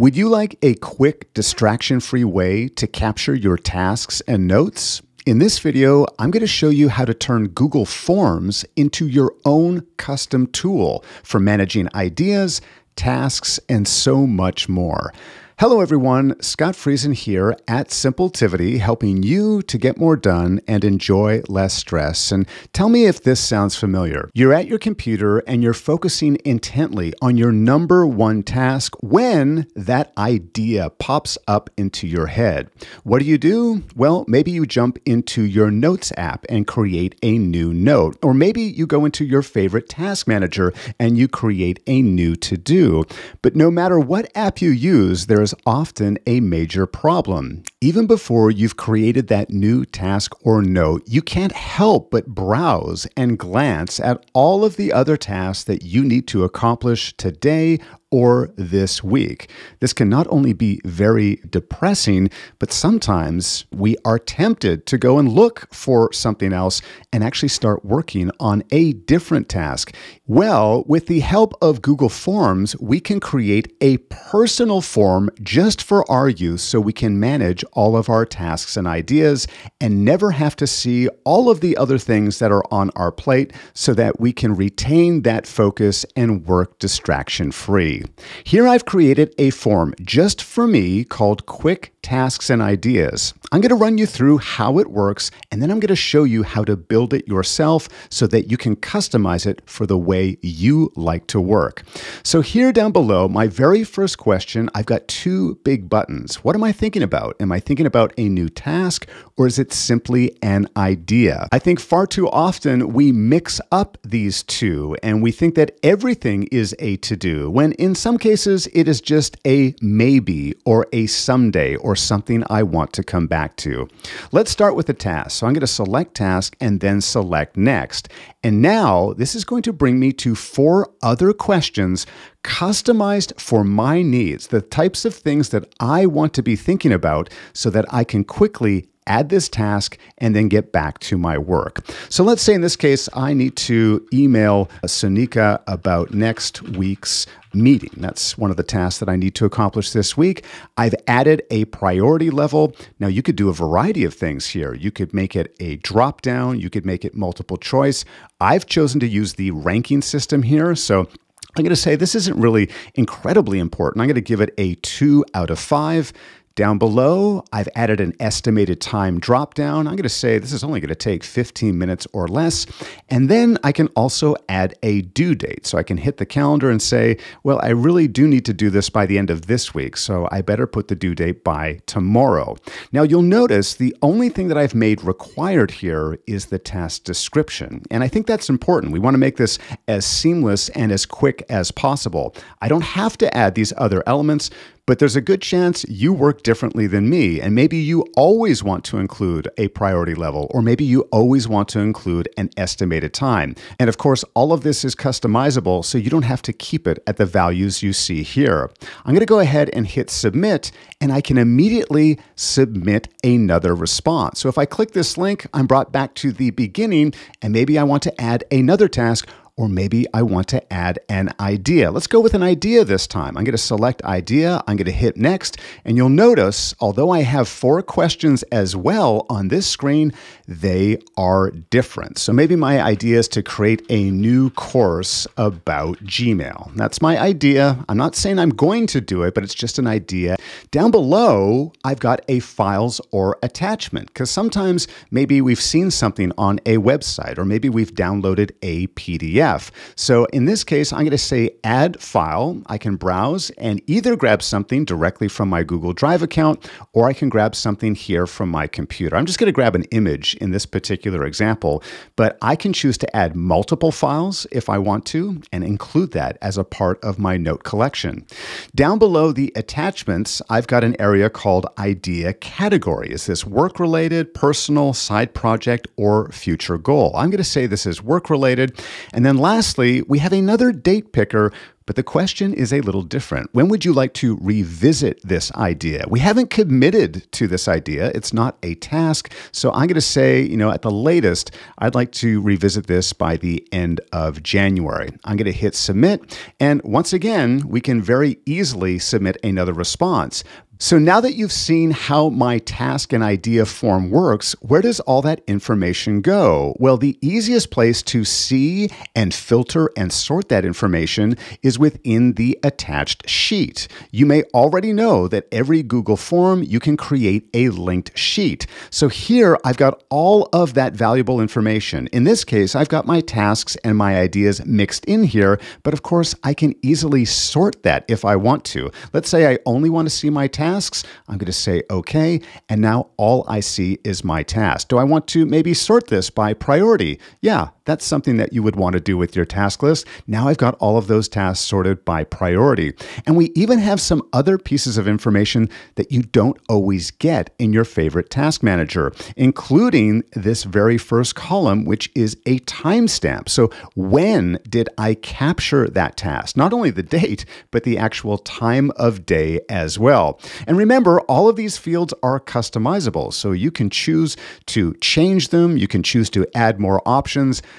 Would you like a quick, distraction free way to capture your tasks and notes? In this video, I'm going to show you how to turn Google Forms into your own custom tool for managing ideas, tasks, and so much more. Hello, everyone. Scott Friesen here at Simpletivity, helping you to get more done and enjoy less stress. And tell me if this sounds familiar. You're at your computer and you're focusing intently on your number one task when that idea pops up into your head. What do you do? Well, maybe you jump into your Notes app and create a new note. Or maybe you go into your favorite task manager and you create a new to do. But no matter what app you use, there is often a major problem. Even before you've created that new task or note, you can't help but browse and glance at all of the other tasks that you need to accomplish today or this week. This can not only be very depressing, but sometimes we are tempted to go and look for something else and actually start working on a different task. Well, with the help of Google Forms, we can create a personal form just for our use so we can manage all of our tasks and ideas and never have to see all of the other things that are on our plate so that we can retain that focus and work distraction free. Here I've created a form just for me called Quick Tasks and Ideas. I'm going to run you through how it works, and then I'm going to show you how to build it yourself so that you can customize it for the way you like to work. So here down below, my very first question, I've got two big buttons. What am I thinking about? Am I thinking about a new task or is it simply an idea? I think far too often we mix up these two and we think that everything is a to do when in some cases it is just a maybe or a someday or something I want to come back to. Let's start with a task. So I'm going to select task and then select next. And now this is going to bring me to four other questions customized for my needs, the types of things that I want to be thinking about so that I can quickly add this task, and then get back to my work. So let's say in this case, I need to email Sunika about next week's meeting. That's one of the tasks that I need to accomplish this week. I've added a priority level. Now, you could do a variety of things here. You could make it a drop down, you could make it multiple choice. I've chosen to use the ranking system here. So I'm going to say this isn't really incredibly important. I'm going to give it a two out of five. Down below, I've added an estimated time dropdown. I'm going to say this is only going to take 15 minutes or less. And then I can also add a due date. So I can hit the calendar and say, well, I really do need to do this by the end of this week. So I better put the due date by tomorrow. Now you'll notice the only thing that I've made required here is the task description. And I think that's important. We want to make this as seamless and as quick as possible. I don't have to add these other elements but there's a good chance you work differently than me, and maybe you always want to include a priority level, or maybe you always want to include an estimated time. And of course, all of this is customizable, so you don't have to keep it at the values you see here. I'm going to go ahead and hit submit, and I can immediately submit another response. So if I click this link, I'm brought back to the beginning, and maybe I want to add another task or maybe I want to add an idea. Let's go with an idea this time. I'm going to select idea. I'm going to hit next. And you'll notice, although I have four questions as well on this screen, they are different. So maybe my idea is to create a new course about Gmail. That's my idea. I'm not saying I'm going to do it, but it's just an idea. Down below, I've got a files or attachment because sometimes maybe we've seen something on a website or maybe we've downloaded a PDF. So in this case, I'm going to say add file. I can browse and either grab something directly from my Google Drive account or I can grab something here from my computer. I'm just going to grab an image in this particular example, but I can choose to add multiple files if I want to and include that as a part of my note collection. Down below the attachments, I've got an area called idea category. Is this work related, personal, side project, or future goal? I'm going to say this is work related. And then lastly, we have another date picker but the question is a little different. When would you like to revisit this idea? We haven't committed to this idea. It's not a task. So I'm going to say, you know, at the latest, I'd like to revisit this by the end of January. I'm going to hit submit. And once again, we can very easily submit another response. So now that you've seen how my task and idea form works, where does all that information go? Well, the easiest place to see and filter and sort that information is within the attached sheet. You may already know that every Google form you can create a linked sheet. So here I've got all of that valuable information. In this case, I've got my tasks and my ideas mixed in here, but of course I can easily sort that if I want to. Let's say I only want to see my tasks tasks. I'm going to say OK, and now all I see is my task. Do I want to maybe sort this by priority? Yeah, that's something that you would want to do with your task list. Now I've got all of those tasks sorted by priority. And we even have some other pieces of information that you don't always get in your favorite task manager, including this very first column, which is a timestamp. So when did I capture that task? Not only the date, but the actual time of day as well. And remember, all of these fields are customizable. So you can choose to change them, you can choose to add more options.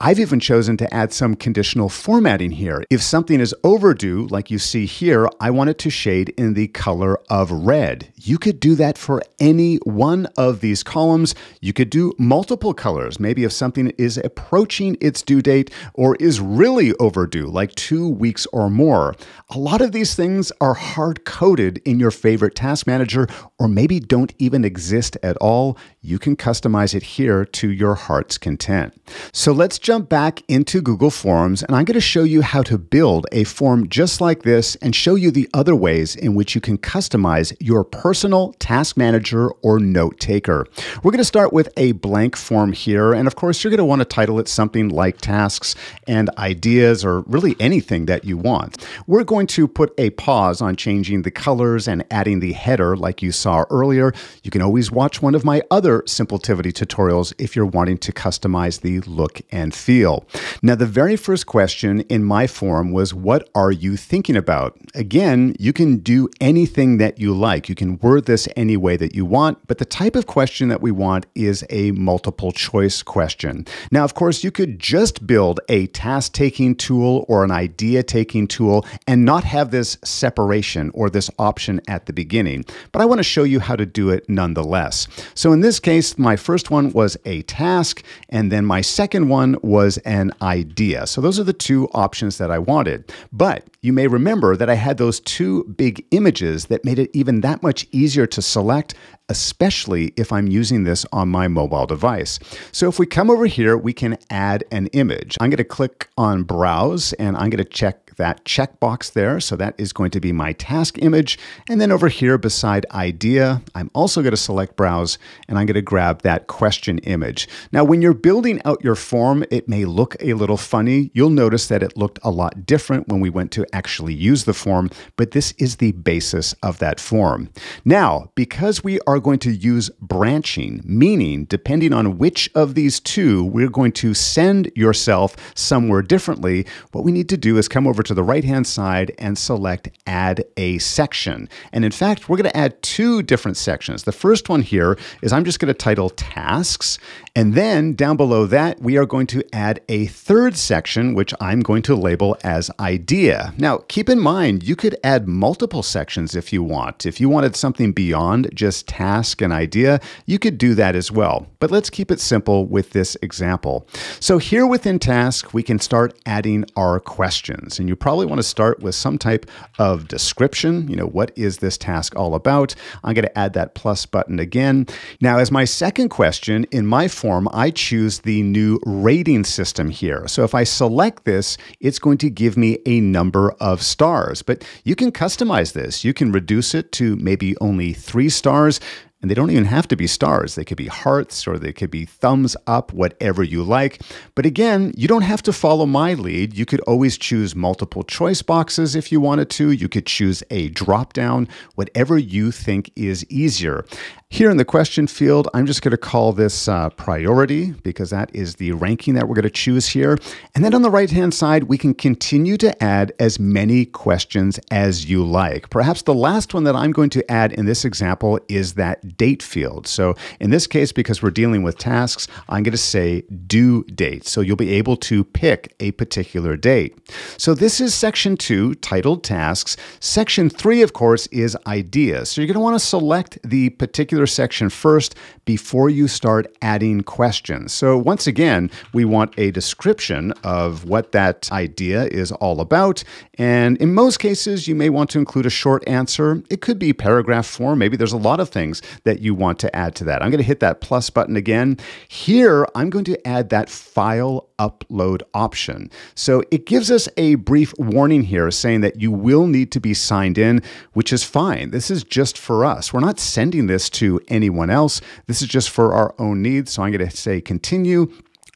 I've even chosen to add some conditional formatting here. If something is overdue, like you see here, I want it to shade in the color of red. You could do that for any one of these columns. You could do multiple colors. Maybe if something is approaching its due date or is really overdue, like two weeks or more. A lot of these things are hard coded in your favorite task manager or maybe don't even exist at all. You can customize it here to your heart's content. So let's jump back into Google Forms and I'm going to show you how to build a form just like this and show you the other ways in which you can customize your personal task manager or note taker. We're going to start with a blank form here. And of course, you're going to want to title it something like tasks and ideas or really anything that you want. We're going to put a pause on changing the colors and adding the header like you saw earlier. You can always watch one of my other Simpletivity tutorials if you're wanting to customize the look and feel. Now, the very first question in my form was, What are you thinking about? Again, you can do anything that you like. You can word this any way that you want, but the type of question that we want is a multiple choice question. Now, of course, you could just build a task taking tool or an idea taking tool and not have this separation or this option at the beginning, but I want to show you how to do it nonetheless. So in this case, my first one was a task, and then my second one was an idea. So those are the two options that I wanted. But you may remember that I had those two big images that made it even that much easier to select, especially if I'm using this on my mobile device. So if we come over here, we can add an image. I'm going to click on Browse and I'm going to check that checkbox there. So that is going to be my task image. And then over here beside idea, I'm also going to select browse and I'm going to grab that question image. Now, when you're building out your form, it may look a little funny. You'll notice that it looked a lot different when we went to actually use the form, but this is the basis of that form. Now, because we are going to use branching, meaning depending on which of these two we're going to send yourself somewhere differently, what we need to do is come over to the right hand side and select Add a Section. And in fact, we're going to add two different sections. The first one here is I'm just going to title Tasks. And then down below that, we are going to add a third section, which I'm going to label as Idea. Now, keep in mind, you could add multiple sections if you want. If you wanted something beyond just task and idea, you could do that as well. But let's keep it simple with this example. So here within task, we can start adding our questions. And you probably want to start with some type of description. You know, what is this task all about? I'm going to add that plus button again. Now, as my second question in my form, I choose the new rating system here. So if I select this, it's going to give me a number of stars, but you can customize this. You can reduce it to maybe only three stars And they don't even have to be stars. They could be hearts or they could be thumbs up, whatever you like. But again, you don't have to follow my lead. You could always choose multiple choice boxes if you wanted to. You could choose a drop down, whatever you think is easier. Here in the question field, I'm just going to call this uh, priority because that is the ranking that we're going to choose here. And then on the right hand side, we can continue to add as many questions as you like. Perhaps the last one that I'm going to add in this example is that date field. So in this case, because we're dealing with tasks, I'm going to say due date. So you'll be able to pick a particular date. So this is section two, titled tasks. Section three, of course, is ideas. So you're going to want to select the particular particular section first before you start adding questions. So, once again, we want a description of what that idea is all about. And in most cases, you may want to include a short answer. It could be paragraph form. Maybe there's a lot of things that you want to add to that. I'm going to hit that plus button again. Here, I'm going to add that file upload option. So it gives us a brief warning here saying that you will need to be signed in, which is fine. This is just for us. We're not sending this to anyone else. This is just for our own needs. So I'm going to say continue.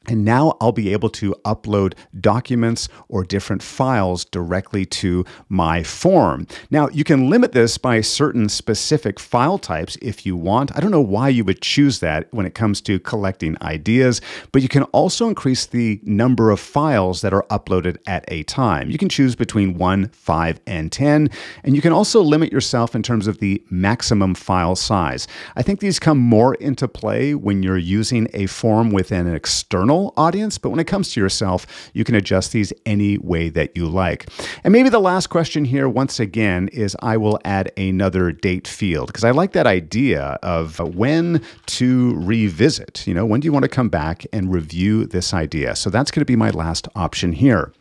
And now I'll be able to upload documents or different files directly to my form. Now, you can limit this by certain specific file types if you want. I don't know why you would choose that when it comes to collecting ideas, but you can also increase the number of files that are uploaded at a time. You can choose between 1, 5, and 10, and you can also limit yourself in terms of the maximum file size. I think these come more into play when you're using a form within an external external audience, but when it comes to yourself, you can adjust these any way that you like. And maybe the last question here, once again, is I will add another date field because I like that idea of when to revisit. You know, when do you want to come back and review this idea? So that's going to be my last option here.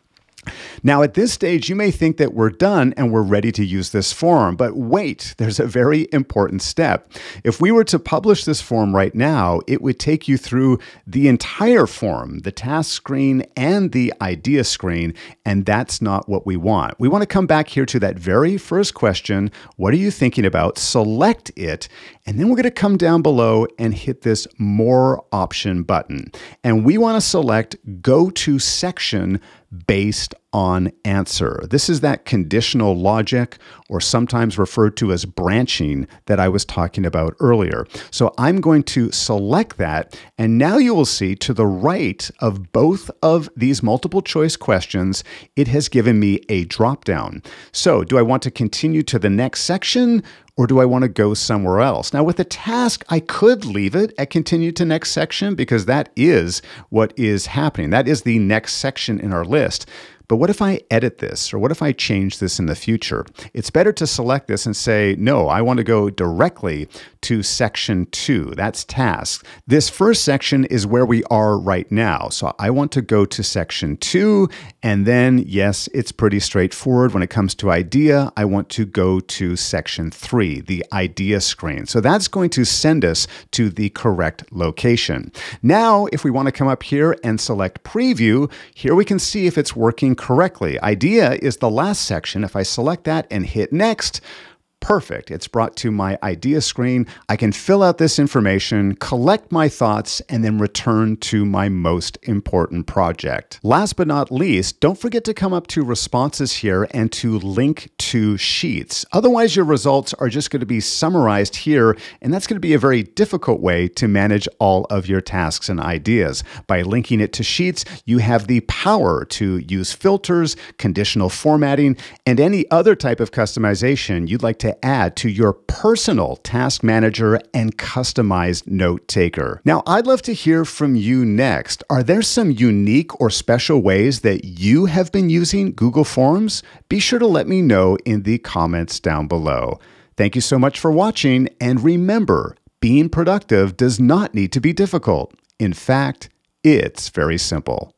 Now, at this stage, you may think that we're done and we're ready to use this form, but wait, there's a very important step. If we were to publish this form right now, it would take you through the entire form, the task screen and the idea screen, and that's not what we want. We want to come back here to that very first question What are you thinking about? Select it, and then we're going to come down below and hit this More option button. And we want to select Go to Section based on answer. This is that conditional logic, or sometimes referred to as branching, that I was talking about earlier. So I'm going to select that, and now you will see to the right of both of these multiple choice questions, it has given me a drop down. So do I want to continue to the next section, or do I want to go somewhere else? Now, with a task, I could leave it at continue to next section because that is what is happening. That is the next section in our list. But what if I edit this or what if I change this in the future? It's better to select this and say, no, I want to go directly to section two. That's task. This first section is where we are right now. So I want to go to section two. And then, yes, it's pretty straightforward. When it comes to idea, I want to go to section three, the idea screen. So that's going to send us to the correct location. Now, if we want to come up here and select preview, here we can see if it's working correctly. Idea is the last section. If I select that and hit next, Perfect. It's brought to my idea screen. I can fill out this information, collect my thoughts, and then return to my most important project. Last but not least, don't forget to come up to responses here and to link to sheets. Otherwise, your results are just going to be summarized here, and that's going to be a very difficult way to manage all of your tasks and ideas. By linking it to sheets, you have the power to use filters, conditional formatting, and any other type of customization you'd like add to your personal task manager and customized note taker. Now, I'd love to hear from you next. Are there some unique or special ways that you have been using Google Forms? Be sure to let me know in the comments down below. Thank you so much for watching, and remember, being productive does not need to be difficult. In fact, it's very simple.